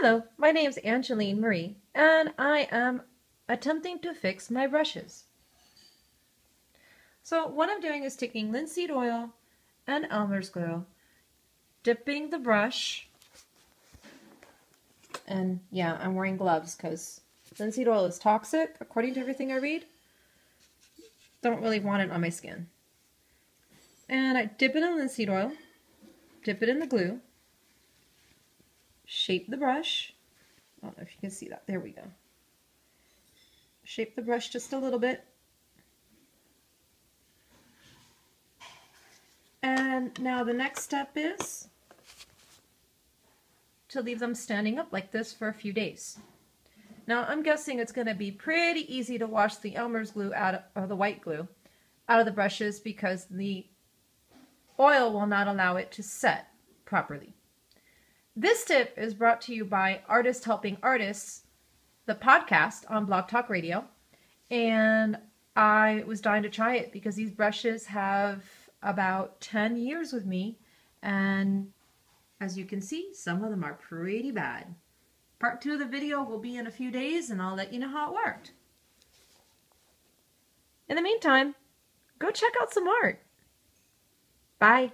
Hello, my name is Angeline Marie, and I am attempting to fix my brushes. So what I'm doing is taking linseed oil and Elmer's glue, dipping the brush, and yeah, I'm wearing gloves because linseed oil is toxic, according to everything I read. Don't really want it on my skin. And I dip it in linseed oil, dip it in the glue, shape the brush. I don't know if you can see that. There we go. Shape the brush just a little bit. And now the next step is to leave them standing up like this for a few days. Now I'm guessing it's going to be pretty easy to wash the Elmer's glue out of, or the white glue out of the brushes because the oil will not allow it to set properly. This tip is brought to you by Artist Helping Artists, the podcast on Blog Talk Radio. And I was dying to try it because these brushes have about 10 years with me. And as you can see, some of them are pretty bad. Part two of the video will be in a few days and I'll let you know how it worked. In the meantime, go check out some art. Bye.